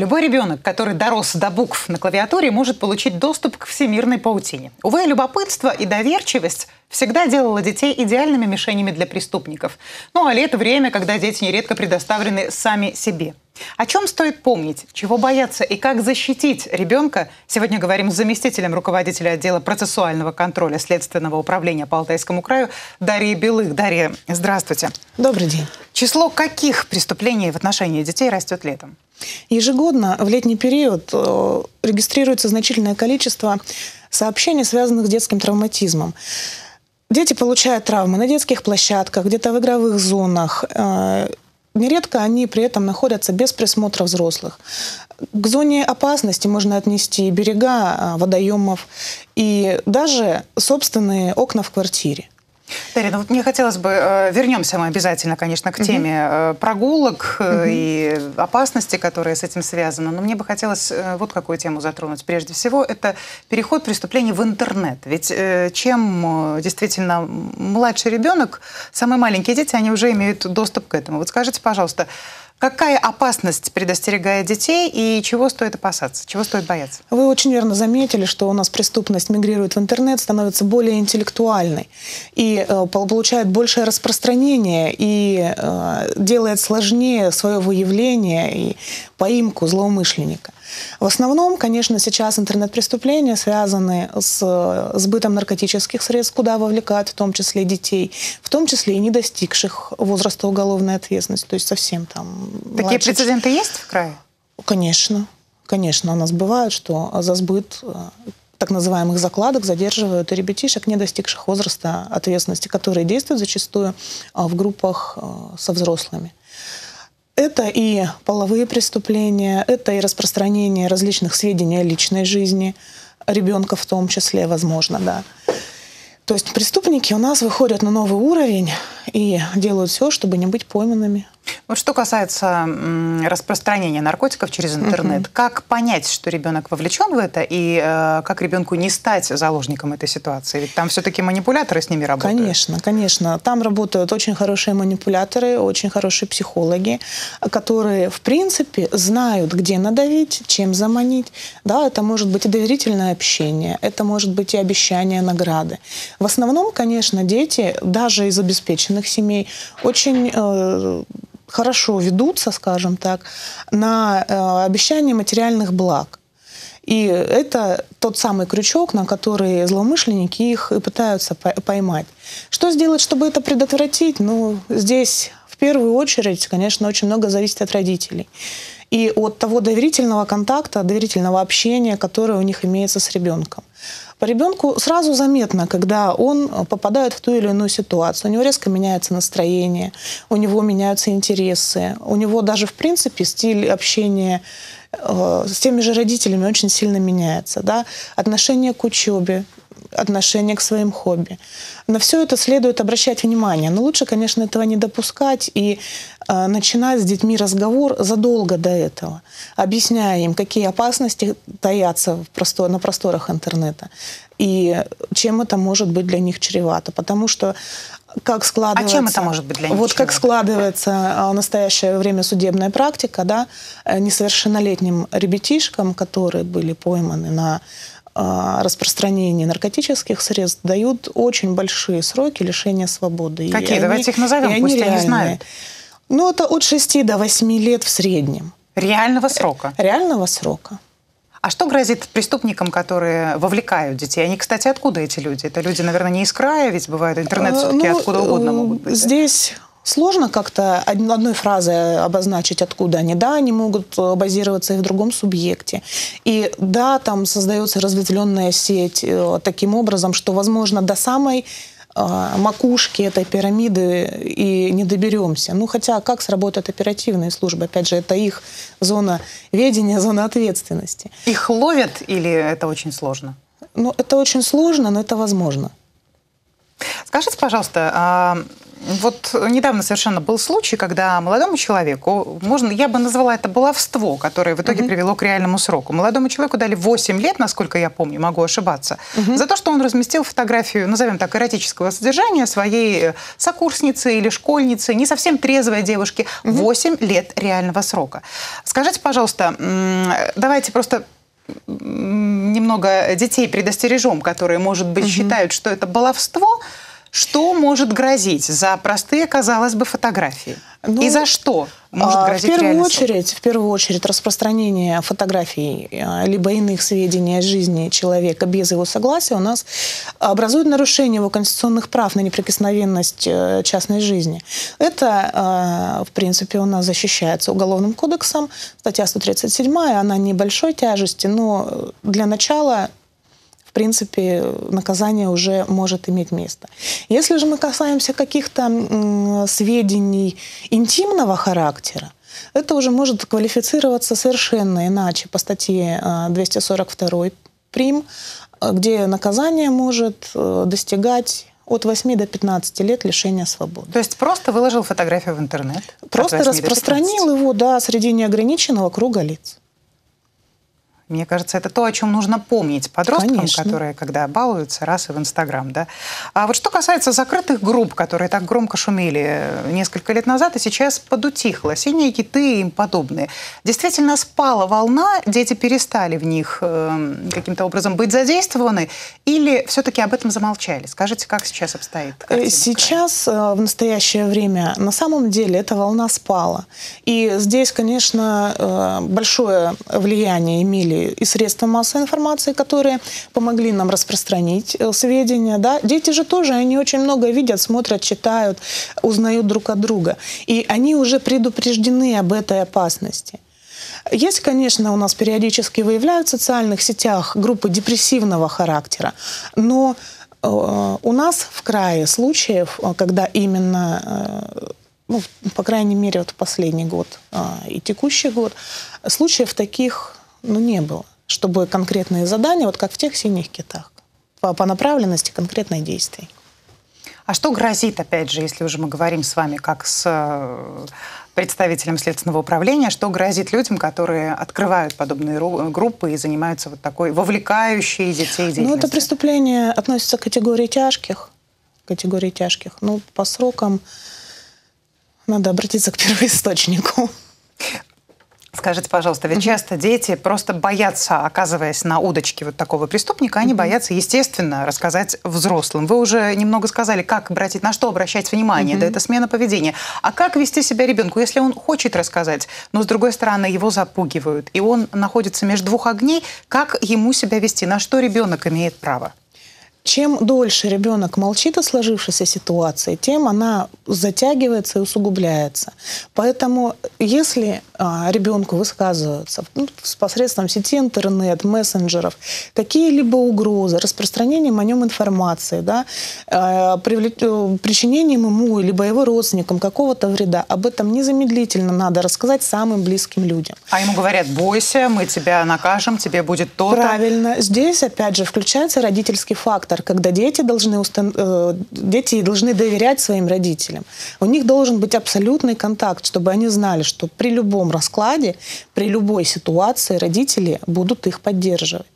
Любой ребенок, который дорос до букв на клавиатуре, может получить доступ к всемирной паутине. Увы, любопытство и доверчивость всегда делало детей идеальными мишенями для преступников. Ну а лето – время, когда дети нередко предоставлены сами себе. О чем стоит помнить, чего бояться и как защитить ребенка, сегодня говорим с заместителем руководителя отдела процессуального контроля Следственного управления по Алтайскому краю Дарьей Белых. Дарья, здравствуйте. Добрый день. Число каких преступлений в отношении детей растет летом? Ежегодно в летний период э, регистрируется значительное количество сообщений, связанных с детским травматизмом. Дети получают травмы на детских площадках, где-то в игровых зонах. Э, нередко они при этом находятся без присмотра взрослых. К зоне опасности можно отнести берега э, водоемов и даже собственные окна в квартире. Дарья, ну вот мне хотелось бы, э, вернемся мы обязательно, конечно, к теме угу. прогулок угу. и опасности, которые с этим связаны, но мне бы хотелось вот какую тему затронуть. Прежде всего, это переход преступлений в интернет. Ведь чем действительно младший ребенок, самые маленькие дети, они уже имеют доступ к этому. Вот скажите, пожалуйста, Какая опасность предостерегает детей и чего стоит опасаться, чего стоит бояться? Вы очень верно заметили, что у нас преступность мигрирует в интернет, становится более интеллектуальной и э, получает большее распространение и э, делает сложнее свое выявление и поимку злоумышленника. В основном, конечно, сейчас интернет-преступления связаны с сбытом наркотических средств, куда вовлекают в том числе детей, в том числе и не достигших возраста уголовной ответственности, то есть совсем там... Такие младших... прецеденты есть в крае? Конечно. Конечно, у нас бывает, что за сбыт э, так называемых закладок задерживают и ребятишек, не достигших возраста ответственности, которые действуют зачастую э, в группах э, со взрослыми. Это и половые преступления, это и распространение различных сведений о личной жизни ребенка в том числе, возможно, да. То есть преступники у нас выходят на новый уровень и делают все, чтобы не быть пойманными. Вот что касается распространения наркотиков через интернет, угу. как понять, что ребенок вовлечен в это, и э, как ребенку не стать заложником этой ситуации? Ведь там все-таки манипуляторы с ними работают. Конечно, конечно. Там работают очень хорошие манипуляторы, очень хорошие психологи, которые, в принципе, знают, где надавить, чем заманить. Да, это может быть и доверительное общение, это может быть и обещание награды. В основном, конечно, дети, даже из обеспеченных семей, очень э, хорошо ведутся, скажем так, на э, обещание материальных благ. И это тот самый крючок, на который злоумышленники их и пытаются поймать. Что сделать, чтобы это предотвратить? Ну, здесь в первую очередь, конечно, очень много зависит от родителей. И от того доверительного контакта, доверительного общения, которое у них имеется с ребенком. По ребенку сразу заметно, когда он попадает в ту или иную ситуацию. У него резко меняется настроение, у него меняются интересы, у него даже, в принципе, стиль общения э, с теми же родителями очень сильно меняется. Да? Отношение к учебе, отношение к своим хобби. На все это следует обращать внимание. Но лучше, конечно, этого не допускать и э, начинать с детьми разговор задолго до этого, объясняя им, какие опасности таятся в простор, на просторах интернета и чем это может быть для них чревато. Потому что как складывается... А чем это может быть для них? Вот как складывается в настоящее время судебная практика, да, э, несовершеннолетним ребятишкам, которые были пойманы на а, распространении наркотических средств дают очень большие сроки лишения свободы. Какие? И Давайте они, их назовем, пусть они, они знают. Ну, это от 6 до 8 лет в среднем. Реального срока? Реального срока. А что грозит преступникам, которые вовлекают детей? Они, кстати, откуда эти люди? Это люди, наверное, не из края, ведь бывает интернет все-таки ну, откуда угодно могут быть. Здесь Сложно как-то одной фразой обозначить, откуда они. Да, они могут э, базироваться и в другом субъекте. И да, там создается разветвленная сеть э, таким образом, что, возможно, до самой э, макушки этой пирамиды и не доберемся. Ну, хотя как сработают оперативные службы? Опять же, это их зона ведения, зона ответственности. Их ловят или это очень сложно? Ну, это очень сложно, но это возможно. Скажите, пожалуйста, а вот недавно совершенно был случай, когда молодому человеку, можно, я бы назвала это баловство, которое в итоге угу. привело к реальному сроку. Молодому человеку дали 8 лет, насколько я помню, могу ошибаться, угу. за то, что он разместил фотографию, назовем так, эротического содержания своей сокурсницы или школьницы, не совсем трезвой девушки. Угу. 8 лет реального срока. Скажите, пожалуйста, давайте просто немного детей предостережем, которые, может быть, угу. считают, что это баловство, что может грозить за простые, казалось бы, фотографии? Ну, и за что может грозить в первую очередь, В первую очередь распространение фотографий э, либо иных сведений о жизни человека без его согласия у нас образует нарушение его конституционных прав на неприкосновенность э, частной жизни. Это, э, в принципе, у нас защищается Уголовным кодексом. Статья 137, она небольшой тяжести, но для начала в принципе, наказание уже может иметь место. Если же мы касаемся каких-то сведений интимного характера, это уже может квалифицироваться совершенно иначе по статье 242 а, прим, где наказание может э, достигать от 8 до 15 лет лишения свободы. То есть просто выложил фотографию в интернет? Просто распространил его, да, среди неограниченного круга лиц. Мне кажется, это то, о чем нужно помнить подросткам, Конечно. которые, когда балуются, раз и в Инстаграм. Да? А вот что касается закрытых групп, которые так громко шумели несколько лет назад, и сейчас подутихло, синие киты и им подобные. Действительно спала волна, дети перестали в них э, каким-то образом быть задействованы, или все-таки об этом замолчали? Скажите, как сейчас обстоит картина? Сейчас, э, в настоящее время, на самом деле эта волна спала. И здесь, конечно, э, большое влияние имели и средства массовой информации, которые помогли нам распространить э, сведения. Да? Дети же тоже, они очень много видят, смотрят, читают, узнают друг от друга. И они уже предупреждены об этой опасности. Есть, конечно, у нас периодически выявляют в социальных сетях группы депрессивного характера, но э, у нас в крае случаев, э, когда именно ну, по крайней мере, вот последний год и текущий год, случаев таких ну, не было. Чтобы конкретные задания, вот как в тех синих китах, по, по направленности конкретных действий. А что грозит, опять же, если уже мы говорим с вами как с э, представителем следственного управления, что грозит людям, которые открывают подобные группы и занимаются вот такой вовлекающей детей деятельностью? Ну, это преступление относится к категории тяжких. Категории тяжких. Ну, по срокам надо обратиться к первоисточнику. Скажите, пожалуйста, ведь часто дети просто боятся, оказываясь на удочке вот такого преступника, они боятся, естественно, рассказать взрослым. Вы уже немного сказали, как обратить, на что обращать внимание, да, это смена поведения. А как вести себя ребенку, если он хочет рассказать, но с другой стороны его запугивают, и он находится между двух огней, как ему себя вести, на что ребенок имеет право? Чем дольше ребенок молчит о сложившейся ситуации, тем она затягивается и усугубляется. Поэтому, если а, ребенку высказываются ну, посредством сети интернет, мессенджеров, какие-либо угрозы, распространением о нем информации, да, а, э, причинением ему либо его родственникам какого-то вреда, об этом незамедлительно надо рассказать самым близким людям. А ему говорят, бойся, мы тебя накажем, тебе будет то-то. Правильно. Здесь, опять же, включается родительский фактор фактор, когда дети должны, устан... Э, дети должны доверять своим родителям. У них должен быть абсолютный контакт, чтобы они знали, что при любом раскладе, при любой ситуации родители будут их поддерживать.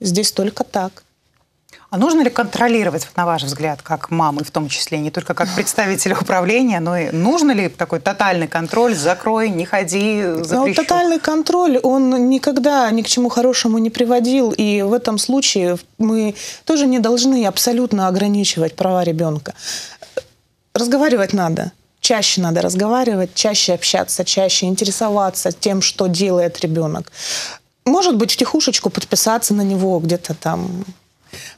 Здесь только так. А нужно ли контролировать, на ваш взгляд, как мамы в том числе, не только как представителя управления, но и нужно ли такой тотальный контроль, закрой, не ходи, ну, запрещу? Ну, тотальный контроль, он никогда ни к чему хорошему не приводил, и в этом случае мы тоже не должны абсолютно ограничивать права ребенка. Разговаривать надо, чаще надо разговаривать, чаще общаться, чаще интересоваться тем, что делает ребенок. Может быть, втихушечку подписаться на него где-то там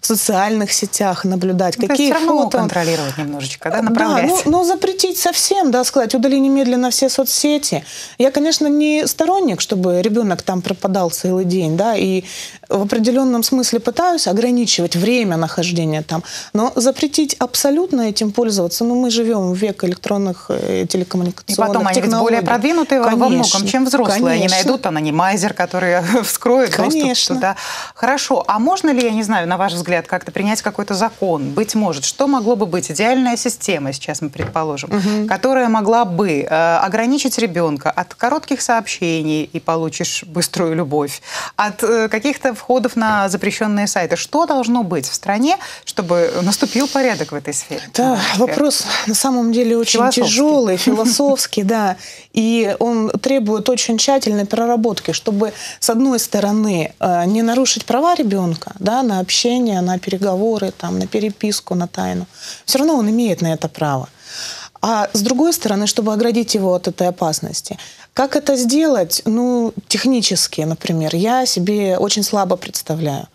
в социальных сетях наблюдать, ну, какие то есть фото... контролировать немножечко, да, направлять. Да, ну, ну, запретить совсем, да, сказать, удали немедленно все соцсети. Я, конечно, не сторонник, чтобы ребенок там пропадал целый день, да, и в определенном смысле пытаюсь ограничивать время нахождения там, но запретить абсолютно этим пользоваться, ну, мы живем в век электронных э, телекоммуникационных И потом они ведь более продвинутые конечно, во многом, чем взрослые. Конечно. Они найдут анонимайзер, который вскроет конечно. доступ туда. Хорошо, а можно ли, я не знаю, на ваш взгляд, взгляд, как-то принять какой-то закон, быть может, что могло бы быть? Идеальная система, сейчас мы предположим, угу. которая могла бы э, ограничить ребенка от коротких сообщений и получишь быструю любовь, от э, каких-то входов на запрещенные сайты. Что должно быть в стране, чтобы наступил порядок в этой сфере? Да, вопрос на самом деле очень тяжелый, философский, да. И он требует очень тщательной проработки, чтобы, с одной стороны, э, не нарушить права ребенка да, на общение, на переговоры, там, на переписку, на тайну. Все равно он имеет на это право. А с другой стороны, чтобы оградить его от этой опасности. Как это сделать? Ну, технически, например, я себе очень слабо представляю.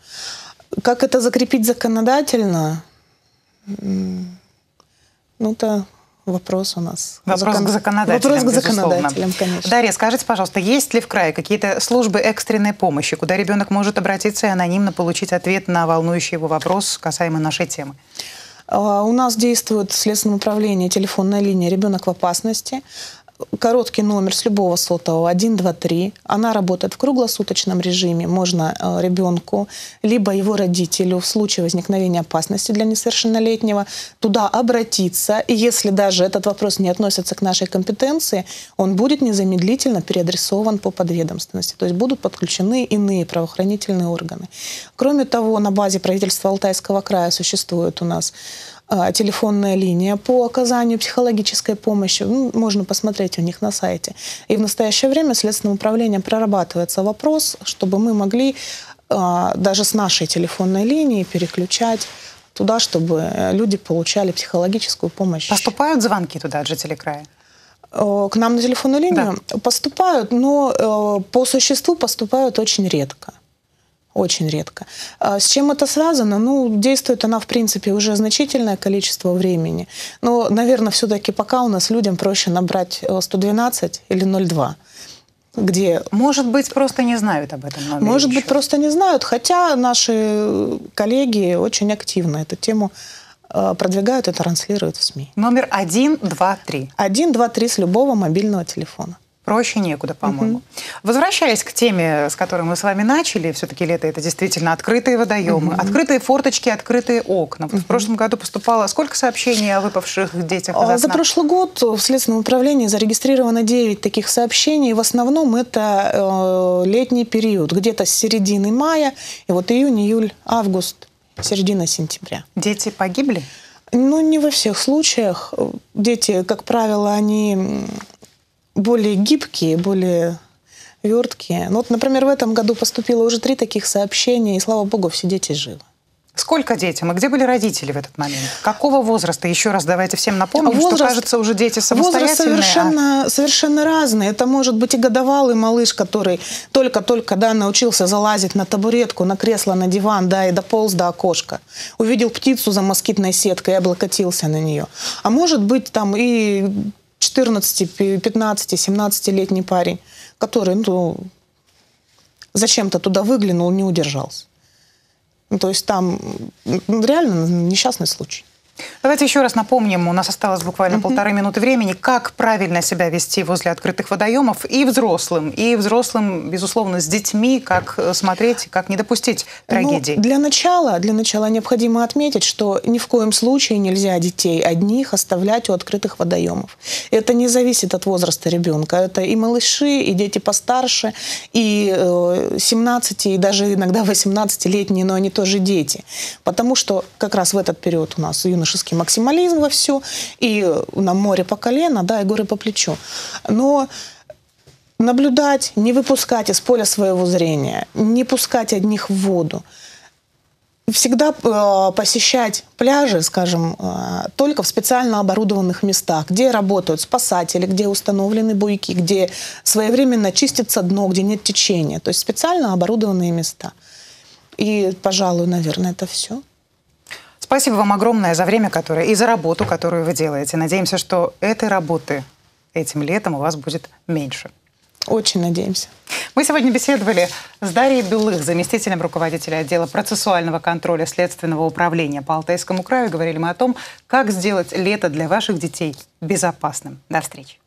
Как это закрепить законодательно? Ну, это вопрос у нас. Вопрос Закон... к законодателям, Вопрос к законодателям, конечно. Дарья, скажите, пожалуйста, есть ли в крае какие-то службы экстренной помощи, куда ребенок может обратиться и анонимно получить ответ на волнующий его вопрос касаемо нашей темы? А, у нас действует в Следственном управлении телефонная линия «Ребенок в опасности» короткий номер с любого сотового 123. Она работает в круглосуточном режиме. Можно э, ребенку, либо его родителю в случае возникновения опасности для несовершеннолетнего туда обратиться. И если даже этот вопрос не относится к нашей компетенции, он будет незамедлительно переадресован по подведомственности. То есть будут подключены иные правоохранительные органы. Кроме того, на базе правительства Алтайского края существует у нас телефонная линия по оказанию психологической помощи. Ну, можно посмотреть у них на сайте. И в настоящее время Следственным управлением прорабатывается вопрос, чтобы мы могли а, даже с нашей телефонной линии переключать туда, чтобы люди получали психологическую помощь. Поступают звонки туда от жителей края? К нам на телефонную линию да. поступают, но э, по существу поступают очень редко. Очень редко. А с чем это связано? Ну, действует она, в принципе, уже значительное количество времени. Но, наверное, все-таки пока у нас людям проще набрать 112 э, или 02 где... Может быть, просто не знают об этом номере Может еще. быть, просто не знают, хотя наши коллеги очень активно эту тему э, продвигают и транслируют в СМИ. Номер 123. 123 с любого мобильного телефона. Проще некуда, по-моему. Угу. Возвращаясь к теме, с которой мы с вами начали, все-таки лето это действительно открытые водоемы, угу. открытые форточки, открытые окна. Угу. В прошлом году поступало сколько сообщений о выпавших детях из окна? За прошлый год в Следственном управлении зарегистрировано 9 таких сообщений. В основном это э, летний период, где-то с середины мая, и вот июнь, июль, август, середина сентября. Дети погибли? Ну, не во всех случаях. Дети, как правило, они более гибкие, более верткие. Ну, вот, например, в этом году поступило уже три таких сообщения, и, слава богу, все дети живы. Сколько детям? И где были родители в этот момент? Какого возраста? Еще раз давайте всем напомним, возраст, что, кажется, уже дети самостоятельные. Возраст совершенно, а... совершенно разный. Это может быть и годовалый малыш, который только-только да, научился залазить на табуретку, на кресло, на диван, да, и дополз до окошка. Увидел птицу за москитной сеткой и облокотился на нее. А может быть там и 14, 15, 17-летний парень, который ну, зачем-то туда выглянул, не удержался. Ну, то есть там реально несчастный случай. Давайте еще раз напомним, у нас осталось буквально угу. полторы минуты времени, как правильно себя вести возле открытых водоемов и взрослым, и взрослым, безусловно, с детьми, как э, смотреть, как не допустить ну, трагедии. Ну, для начала, для начала необходимо отметить, что ни в коем случае нельзя детей одних оставлять у открытых водоемов. Это не зависит от возраста ребенка. Это и малыши, и дети постарше, и 17, э, и даже иногда 18-летние, но они тоже дети. Потому что как раз в этот период у нас юношеский юношеский максимализм во все, и на море по колено, да, и горы по плечу. Но наблюдать, не выпускать из поля своего зрения, не пускать одних в воду, всегда э, посещать пляжи, скажем, э, только в специально оборудованных местах, где работают спасатели, где установлены буйки, где своевременно чистится дно, где нет течения. То есть специально оборудованные места. И, пожалуй, наверное, это все. Спасибо вам огромное за время, которое и за работу, которую вы делаете. Надеемся, что этой работы этим летом у вас будет меньше. Очень надеемся. Мы сегодня беседовали с Дарьей Белых, заместителем руководителя отдела процессуального контроля Следственного управления по Алтайскому краю. Говорили мы о том, как сделать лето для ваших детей безопасным. До встречи.